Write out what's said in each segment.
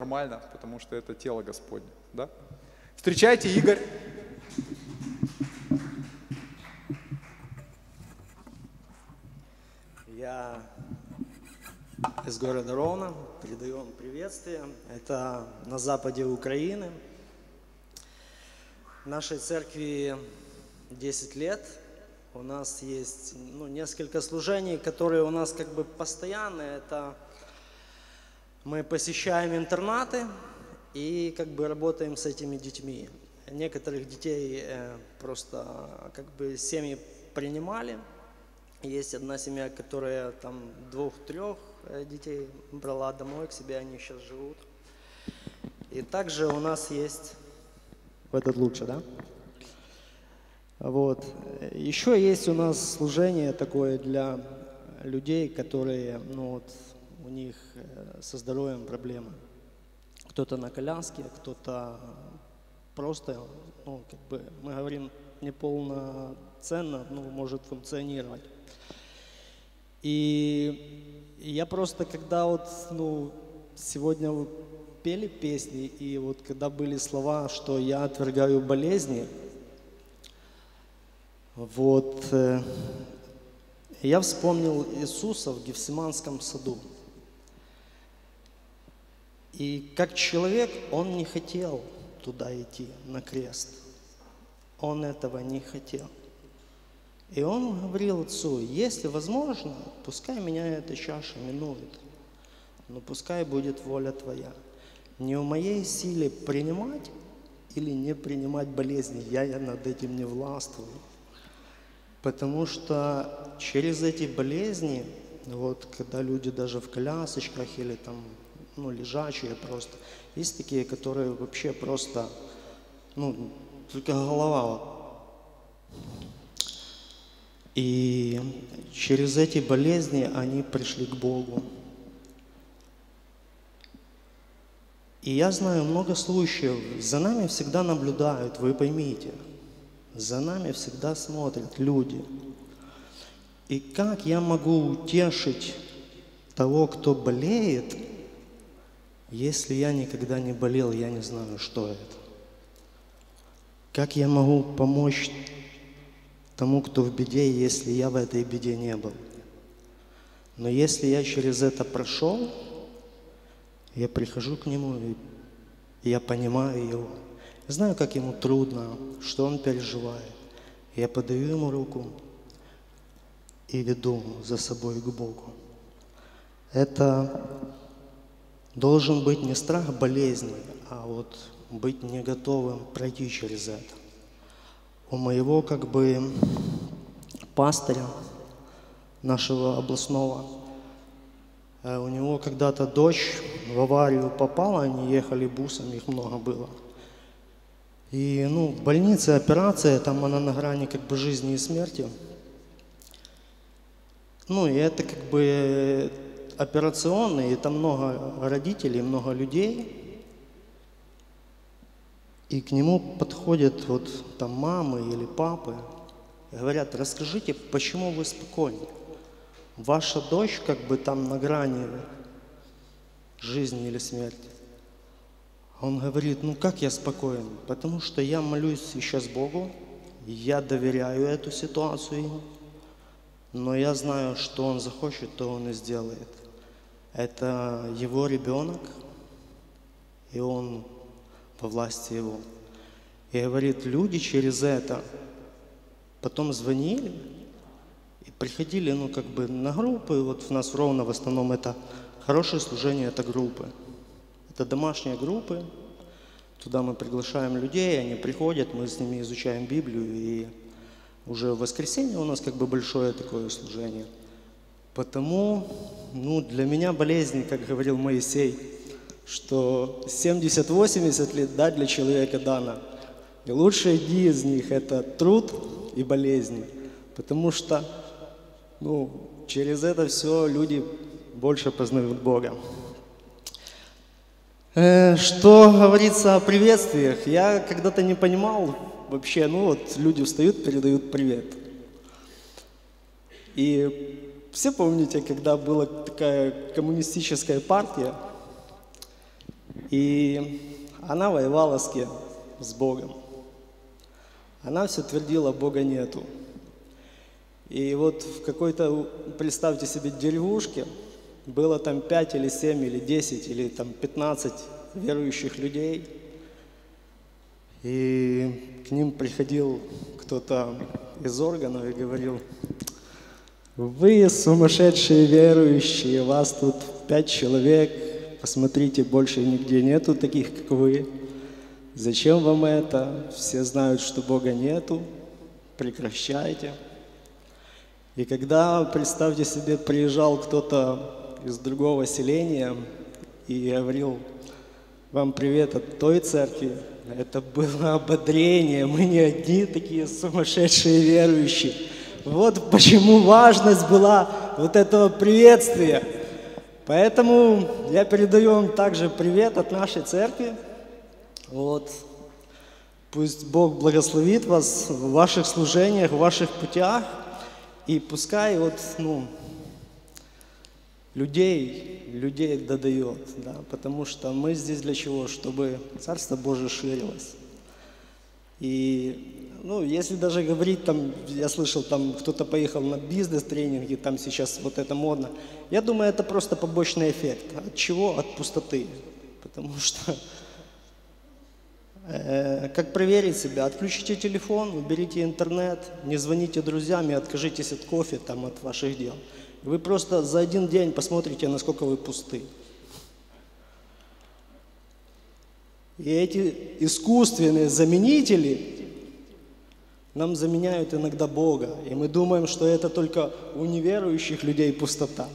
нормально, потому что это тело Господне. Да? Встречайте, Игорь. Я из города Ровно, передаю вам приветствие. Это на западе Украины. Нашей церкви 10 лет. У нас есть ну, несколько служений, которые у нас как бы постоянные. Это мы посещаем интернаты и как бы работаем с этими детьми. Некоторых детей э, просто как бы семьи принимали. Есть одна семья, которая там двух-трех э, детей брала домой к себе, они сейчас живут. И также у нас есть... В этот лучше, да? Вот. Еще есть у нас служение такое для людей, которые, ну вот, у них э, со здоровьем проблемы. Кто-то на коляске, кто-то просто, ну, как бы, мы говорим, неполноценно, ну, может функционировать. И я просто, когда вот, ну, сегодня вы пели песни, и вот когда были слова, что я отвергаю болезни, вот, э, я вспомнил Иисуса в Гефсиманском саду. И как человек он не хотел туда идти, на крест. Он этого не хотел. И он говорил отцу, если возможно, пускай меня эта чаша минует, но пускай будет воля твоя. Не в моей силе принимать или не принимать болезни, я, я над этим не властвую. Потому что через эти болезни, вот когда люди даже в колясочках или там ну, лежачие просто. Есть такие, которые вообще просто, ну, только голова. И через эти болезни они пришли к Богу. И я знаю много случаев, за нами всегда наблюдают, вы поймите. За нами всегда смотрят люди. И как я могу утешить того, кто болеет, если я никогда не болел, я не знаю, что это. Как я могу помочь тому, кто в беде, если я в этой беде не был? Но если я через это прошел, я прихожу к нему, и я понимаю его. Я знаю, как ему трудно, что он переживает. Я подаю ему руку и веду за собой к Богу. Это должен быть не страх болезни, а вот быть не готовым пройти через это. У моего как бы пастыря нашего областного, э, у него когда-то дочь в аварию попала, они ехали бусом, их много было. И, ну, в больнице операция, там она на грани как бы жизни и смерти. Ну, и это как бы операционный, и там много родителей, много людей, и к нему подходят вот там мамы или папы, говорят, расскажите, почему вы спокойны? Ваша дочь как бы там на грани жизни или смерти. Он говорит, ну как я спокоен? Потому что я молюсь сейчас Богу, я доверяю эту ситуацию но я знаю, что он захочет, то он и сделает. Это его ребенок, и он во власти его. И говорит, люди через это потом звонили и приходили, ну, как бы на группы. Вот у нас ровно в основном это хорошее служение, это группы. Это домашние группы. Туда мы приглашаем людей, они приходят, мы с ними изучаем Библию. И уже в воскресенье у нас как бы большое такое служение – Потому, ну, для меня болезнь, как говорил Моисей, что 70-80 лет, да, для человека дано. И лучшие дни из них – это труд и болезни. Потому что, ну, через это все люди больше познают Бога. Э, что говорится о приветствиях? Я когда-то не понимал вообще, ну вот люди встают, передают привет. И все помните, когда была такая коммунистическая партия, И она воевала с кем? С Богом. Она все твердила, Бога нету. И вот в какой-то, представьте себе, деревушке было там 5 или 7 или 10 или там 15 верующих людей. И к ним приходил кто-то из органов и говорил, вы сумасшедшие верующие, вас тут пять человек, посмотрите, больше нигде нету таких, как вы. Зачем вам это? Все знают, что Бога нету. Прекращайте. И когда, представьте себе, приезжал кто-то из другого селения и говорил, вам привет от той церкви, это было ободрение, мы не одни такие сумасшедшие верующие. Вот почему важность была вот этого приветствия. Поэтому я передаю вам также привет от нашей церкви. Вот. Пусть Бог благословит вас в ваших служениях, в ваших путях. И пускай вот, ну, людей, людей додает, да, потому что мы здесь для чего? Чтобы Царство Божие ширилось. И, ну, если даже говорить, там, я слышал, там кто-то поехал на бизнес-тренинги, там сейчас вот это модно. Я думаю, это просто побочный эффект. От чего? От пустоты. Потому что, э, как проверить себя? Отключите телефон, уберите интернет, не звоните друзьям и откажитесь от кофе, там, от ваших дел. Вы просто за один день посмотрите, насколько вы пусты. И эти искусственные заменители нам заменяют иногда Бога. И мы думаем, что это только у неверующих людей пустота.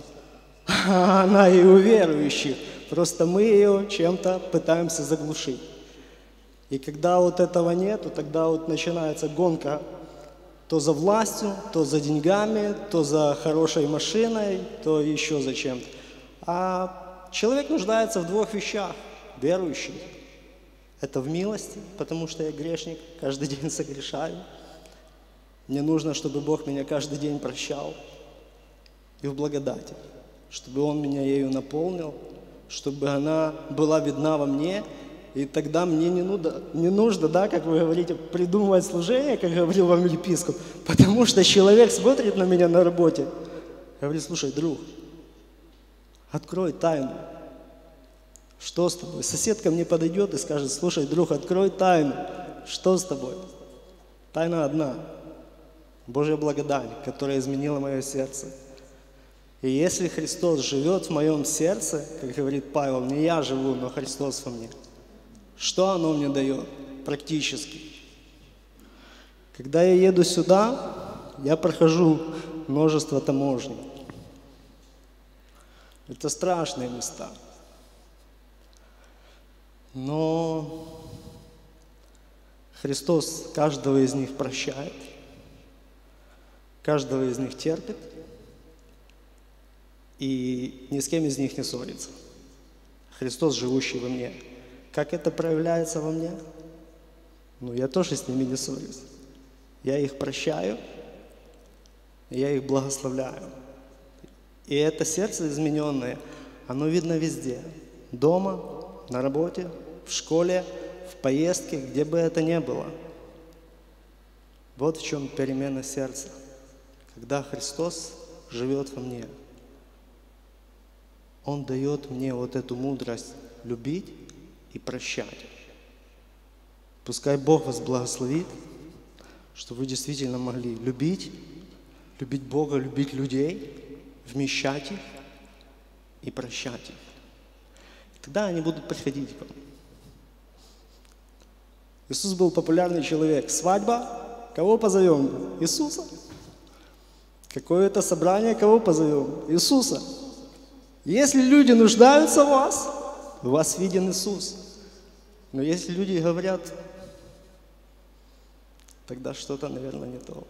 А она и у верующих. Просто мы ее чем-то пытаемся заглушить. И когда вот этого нету, тогда вот начинается гонка то за властью, то за деньгами, то за хорошей машиной, то еще за чем-то. А человек нуждается в двух вещах, верующий. Это в милости, потому что я грешник, каждый день согрешаю. Мне нужно, чтобы Бог меня каждый день прощал. И в благодати, чтобы Он меня ею наполнил, чтобы она была видна во мне – и тогда мне не нужно, не нужно, да, как вы говорите, придумывать служение, как говорил вам епископ, потому что человек смотрит на меня на работе, говорит, слушай, друг, открой тайну. Что с тобой? Соседка мне подойдет и скажет, слушай, друг, открой тайну. Что с тобой? Тайна одна. Божья благодать, которая изменила мое сердце. И если Христос живет в моем сердце, как говорит Павел, не я живу, но Христос во мне – что оно мне дает практически? Когда я еду сюда, я прохожу множество таможни. Это страшные места. Но Христос каждого из них прощает, каждого из них терпит и ни с кем из них не ссорится. Христос, живущий во мне – как это проявляется во мне? Ну, я тоже с ними не ссорюсь. Я их прощаю, я их благословляю. И это сердце измененное, оно видно везде. Дома, на работе, в школе, в поездке, где бы это ни было. Вот в чем перемена сердца. Когда Христос живет во мне. Он дает мне вот эту мудрость любить и прощать. Пускай Бог вас благословит, чтобы вы действительно могли любить, любить Бога, любить людей, вмещать их и прощать их. Тогда они будут приходить к вам. Иисус был популярный человек. Свадьба, кого позовем? Иисуса. Какое-то собрание, кого позовем? Иисуса. Если люди нуждаются в вас, у вас виден Иисус. Но если люди говорят, тогда что-то, наверное, не то.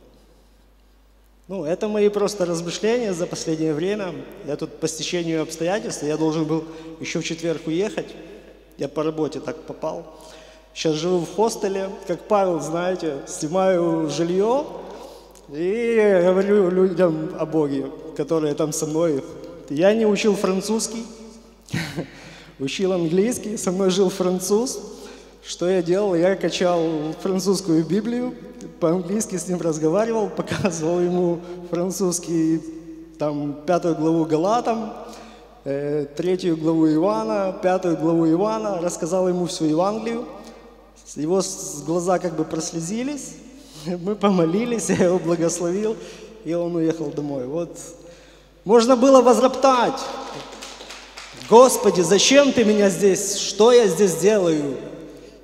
Ну, это мои просто размышления за последнее время. Я тут по стечению обстоятельств, я должен был еще в четверг уехать. Я по работе так попал. Сейчас живу в хостеле, как Павел, знаете, снимаю жилье и говорю людям о Боге, которые там со мной. Я не учил французский, учил английский, со мной жил француз. Что я делал? Я качал французскую Библию, по-английски с ним разговаривал, показывал ему французский, там, пятую главу Галатам, э, третью главу Ивана, пятую главу Ивана, рассказал ему всю Евангелию. Его глаза как бы прослезились, мы помолились, я его благословил, и он уехал домой. Вот можно было возроптать. Господи, зачем ты меня здесь? Что я здесь делаю?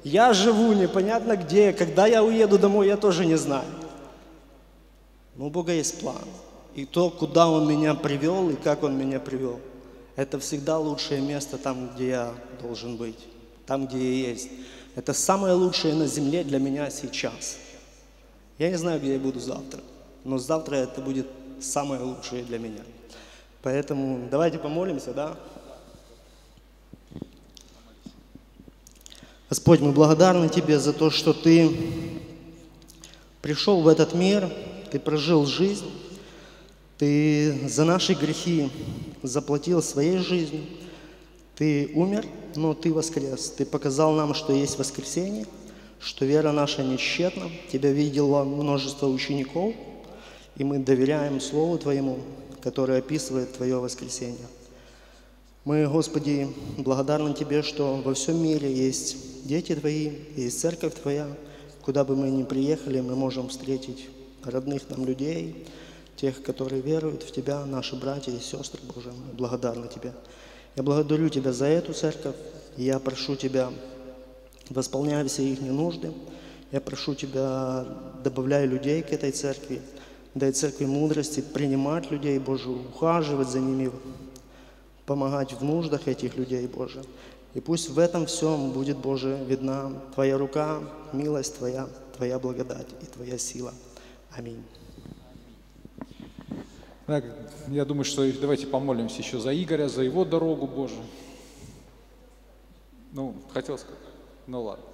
Я живу непонятно где. Когда я уеду домой, я тоже не знаю. Но у Бога есть план. И то, куда Он меня привел и как Он меня привел, это всегда лучшее место там, где я должен быть, там, где я есть. Это самое лучшее на земле для меня сейчас. Я не знаю, где я буду завтра, но завтра это будет самое лучшее для меня. Поэтому давайте помолимся, да? Господь, мы благодарны Тебе за то, что Ты пришел в этот мир, Ты прожил жизнь, Ты за наши грехи заплатил своей жизнью, Ты умер, но Ты воскрес. Ты показал нам, что есть воскресенье, что вера наша не тщетна. Тебя видело множество учеников, и мы доверяем Слову Твоему, который описывает Твое воскресение. Мы, Господи, благодарны Тебе, что во всем мире есть дети Твои, есть церковь Твоя. Куда бы мы ни приехали, мы можем встретить родных нам людей, тех, которые веруют в Тебя, наши братья и сестры, Боже, мы благодарны Тебе. Я благодарю Тебя за эту церковь, и я прошу Тебя, восполняй все их нужды, я прошу Тебя, добавляй людей к этой церкви, Дай церкви мудрости принимать людей, Боже, ухаживать за ними, помогать в нуждах этих людей, Боже. И пусть в этом всем будет, Боже, видна Твоя рука, милость Твоя, Твоя благодать и Твоя сила. Аминь. Да, я думаю, что давайте помолимся еще за Игоря, за его дорогу, Боже. Ну, хотел сказать. Ну ладно.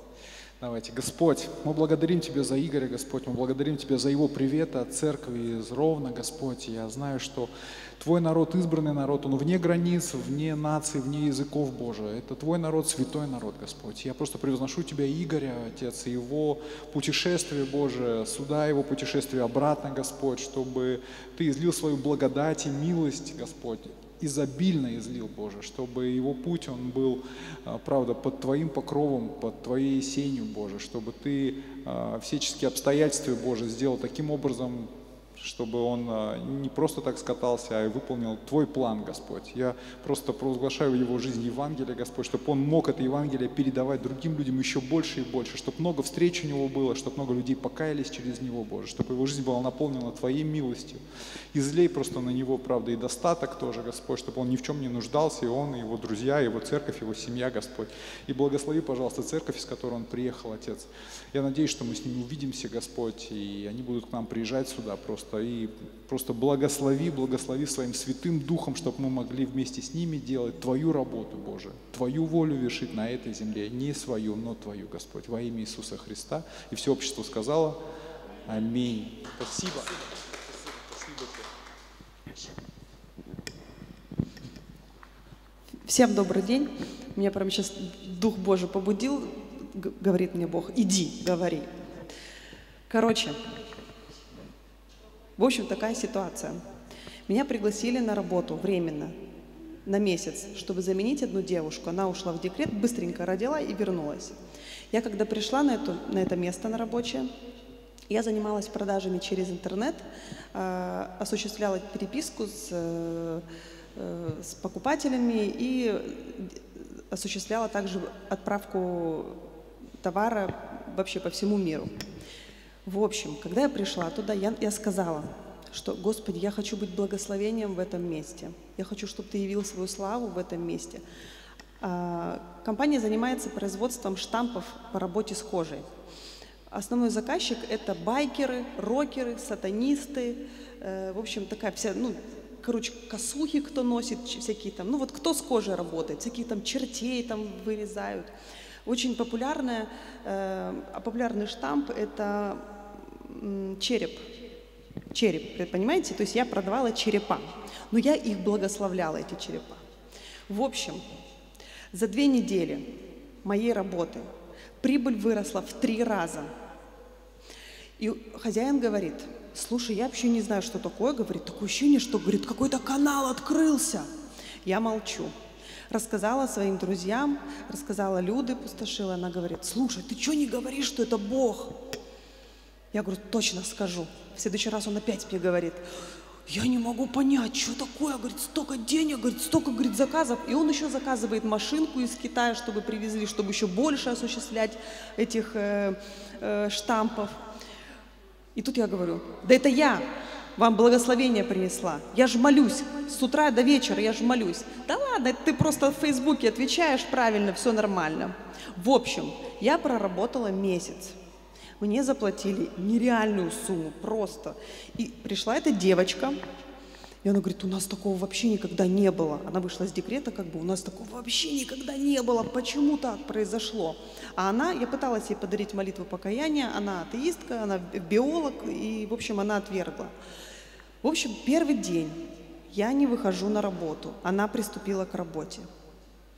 Давайте, Господь, мы благодарим Тебя за Игоря, Господь, мы благодарим Тебя за его привет от церкви из Ровно, Господь. Я знаю, что Твой народ, избранный народ, он вне границ, вне наций, вне языков, Боже. Это Твой народ, святой народ, Господь. Я просто превозношу Тебя, Игоря, Отец, и его путешествие, Боже, сюда его путешествие обратно, Господь, чтобы Ты излил свою благодать и милость, Господь, изобильно излил, Боже, чтобы его путь, он был, а, правда, под Твоим покровом, под Твоей сенью, Боже, чтобы Ты а, всяческие обстоятельства, Боже, сделал таким образом, чтобы он а, не просто так скатался, а и выполнил Твой план, Господь. Я просто провозглашаю в его жизни Евангелие, Господь, чтобы он мог это Евангелие передавать другим людям еще больше и больше, чтобы много встреч у него было, чтобы много людей покаялись через него, Боже, чтобы его жизнь была наполнена Твоей милостью. Излей просто на него, правда, и достаток тоже, Господь, чтобы он ни в чем не нуждался, и он, и его друзья, и его церковь, его семья, Господь. И благослови, пожалуйста, церковь, из которой он приехал, Отец. Я надеюсь, что мы с ним увидимся, Господь, и они будут к нам приезжать сюда просто. И просто благослови, благослови своим святым духом, чтобы мы могли вместе с ними делать Твою работу, Боже, Твою волю вершить на этой земле, не свою, но Твою, Господь, во имя Иисуса Христа. И все общество сказало Аминь. Спасибо. Всем добрый день. Меня прямо сейчас Дух Божий побудил, говорит мне Бог, иди, говори. Короче, в общем, такая ситуация. Меня пригласили на работу временно, на месяц, чтобы заменить одну девушку. Она ушла в декрет, быстренько родила и вернулась. Я когда пришла на, эту, на это место на рабочее, я занималась продажами через интернет, э, осуществляла переписку с, э, с покупателями и осуществляла также отправку товара вообще по всему миру. В общем, когда я пришла туда, я, я сказала, что, Господи, я хочу быть благословением в этом месте. Я хочу, чтобы Ты явил свою славу в этом месте. А, компания занимается производством штампов по работе с кожей. Основной заказчик – это байкеры, рокеры, сатанисты, э, в общем, такая вся, ну, короче, косухи кто носит, всякие там, ну вот кто с кожей работает, всякие там чертей там вырезают. Очень популярная, э, популярный штамп – это череп, череп, понимаете? То есть я продавала черепа, но я их благословляла, эти черепа. В общем, За две недели моей работы прибыль выросла в три раза. И хозяин говорит, слушай, я вообще не знаю, что такое, говорит, такое ощущение, что, говорит, какой-то канал открылся. Я молчу. Рассказала своим друзьям, рассказала Люды Пустошила, она говорит, слушай, ты что не говоришь, что это Бог? Я говорю, точно скажу. В следующий раз он опять мне говорит, я не могу понять, что такое, говорит, столько денег, говорит, столько, говорит, заказов. И он еще заказывает машинку из Китая, чтобы привезли, чтобы еще больше осуществлять этих э, э, штампов. И тут я говорю, да это я вам благословение принесла. Я же молюсь. С утра до вечера я же молюсь. Да ладно, ты просто в Фейсбуке отвечаешь правильно, все нормально. В общем, я проработала месяц. Мне заплатили нереальную сумму, просто. И пришла эта девочка, и она говорит, у нас такого вообще никогда не было. Она вышла с декрета, как бы, у нас такого вообще никогда не было. Почему так произошло? А она, я пыталась ей подарить молитву покаяния, она атеистка, она биолог, и, в общем, она отвергла. В общем, первый день я не выхожу на работу, она приступила к работе.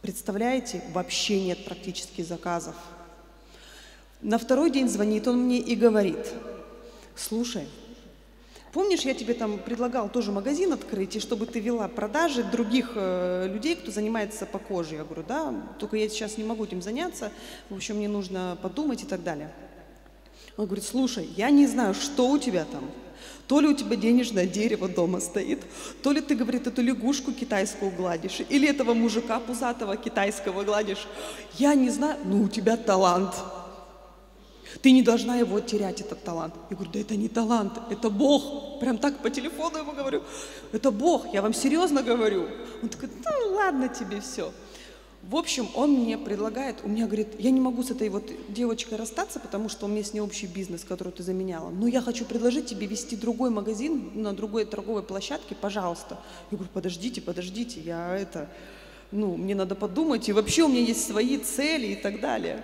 Представляете, вообще нет практически заказов. На второй день звонит он мне и говорит, слушай, помнишь, я тебе там предлагал тоже магазин открыть, и чтобы ты вела продажи других э, людей, кто занимается по коже? Я говорю, да, только я сейчас не могу этим заняться, в общем, мне нужно подумать и так далее. Он говорит, слушай, я не знаю, что у тебя там, то ли у тебя денежное дерево дома стоит, то ли ты, говорит, эту лягушку китайскую гладишь, или этого мужика пузатого китайского гладишь. Я не знаю, ну у тебя талант. Ты не должна его терять, этот талант. Я говорю, да это не талант, это Бог. Прям так по телефону ему говорю, это Бог, я вам серьезно говорю. Он такой, ну ладно тебе все. В общем, он мне предлагает, у меня говорит, я не могу с этой вот девочкой расстаться, потому что у меня с ней общий бизнес, который ты заменяла. Но я хочу предложить тебе вести другой магазин на другой торговой площадке, пожалуйста. Я говорю, подождите, подождите, я это, ну, мне надо подумать, и вообще у меня есть свои цели и так далее.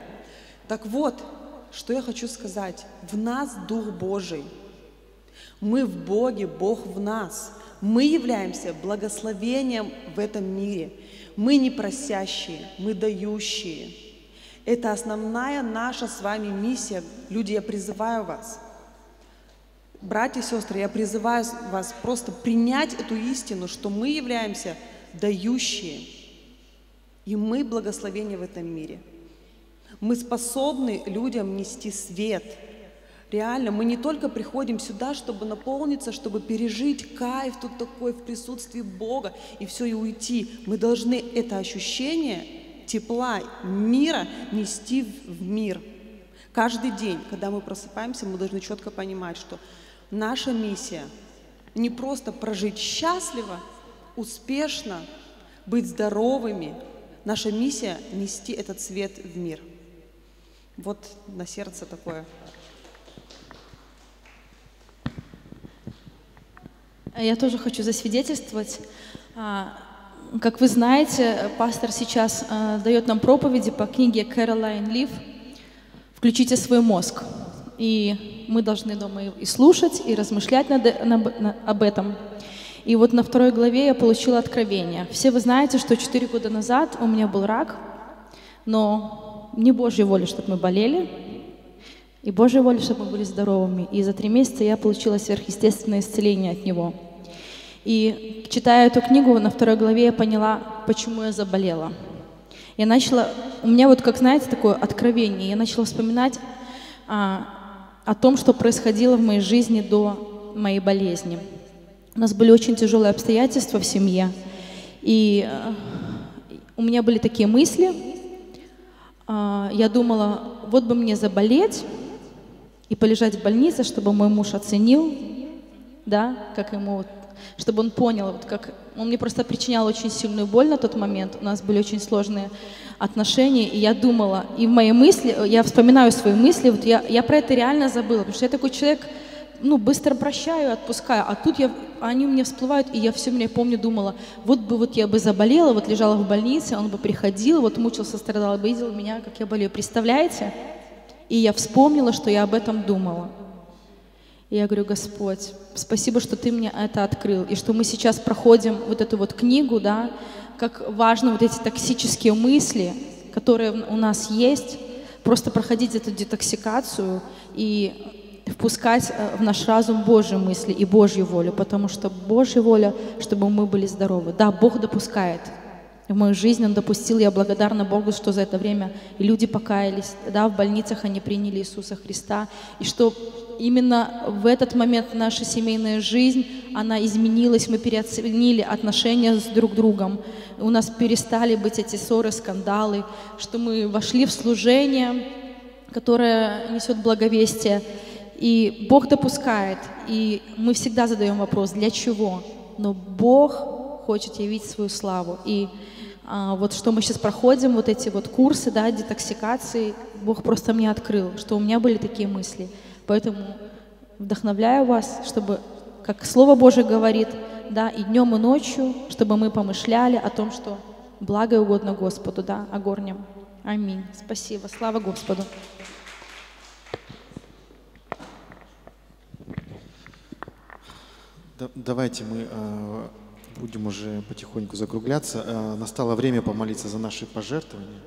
Так вот, что я хочу сказать. В нас Дух Божий. Мы в Боге, Бог в нас. Мы являемся благословением в этом мире. Мы не просящие, мы дающие. Это основная наша с вами миссия. Люди, я призываю вас. Братья и сестры, я призываю вас просто принять эту истину, что мы являемся дающие. И мы благословение в этом мире. Мы способны людям нести свет. Реально, мы не только приходим сюда, чтобы наполниться, чтобы пережить кайф тут такой в присутствии Бога и все, и уйти. Мы должны это ощущение тепла, мира нести в мир. Каждый день, когда мы просыпаемся, мы должны четко понимать, что наша миссия не просто прожить счастливо, успешно, быть здоровыми. Наша миссия – нести этот свет в мир. Вот на сердце такое. Я тоже хочу засвидетельствовать. А, как вы знаете, пастор сейчас а, дает нам проповеди по книге Кэролайн Лив «Включите свой мозг». И мы должны дома и слушать, и размышлять над, над, об этом. И вот на второй главе я получила откровение. Все вы знаете, что четыре года назад у меня был рак, но не Божья воля, чтобы мы болели, и Божья воля, чтобы мы были здоровыми. И за три месяца я получила сверхъестественное исцеление от Него. И читая эту книгу, на второй главе я поняла, почему я заболела. Я начала, у меня вот, как знаете, такое откровение, я начала вспоминать а, о том, что происходило в моей жизни до моей болезни. У нас были очень тяжелые обстоятельства в семье, и а, у меня были такие мысли, я думала, вот бы мне заболеть и полежать в больнице, чтобы мой муж оценил, да, как ему, чтобы он понял, вот как он мне просто причинял очень сильную боль на тот момент. У нас были очень сложные отношения, и я думала, и в моей мысли, я вспоминаю свои мысли, вот я, я про это реально забыла, потому что я такой человек, ну, быстро прощаю, отпускаю. А тут я, они у меня всплывают, и я все время помню, думала, вот бы вот я бы заболела, вот лежала в больнице, он бы приходил, вот мучился, страдал, бы видел меня, как я болею. Представляете? И я вспомнила, что я об этом думала. И я говорю, Господь, спасибо, что Ты мне это открыл, и что мы сейчас проходим вот эту вот книгу, да, как важно вот эти токсические мысли, которые у нас есть, просто проходить эту детоксикацию и впускать э, в наш разум Божьи мысли и Божью волю, потому что Божья воля, чтобы мы были здоровы. Да, Бог допускает в мою жизнь, Он допустил, я благодарна Богу, что за это время и люди покаялись, да, в больницах они приняли Иисуса Христа, и что именно в этот момент наша семейная жизнь, она изменилась, мы переоценили отношения с друг другом, у нас перестали быть эти ссоры, скандалы, что мы вошли в служение, которое несет благовестие, и Бог допускает, и мы всегда задаем вопрос, для чего? Но Бог хочет явить свою славу. И а, вот что мы сейчас проходим, вот эти вот курсы, да, детоксикации, Бог просто мне открыл, что у меня были такие мысли. Поэтому вдохновляю вас, чтобы, как Слово Божие говорит, да, и днем, и ночью, чтобы мы помышляли о том, что благо и угодно Господу, да, о горнем. Аминь. Спасибо. Слава Господу. Давайте мы э, Будем уже потихоньку закругляться. Э, настало время помолиться за наши пожертвования.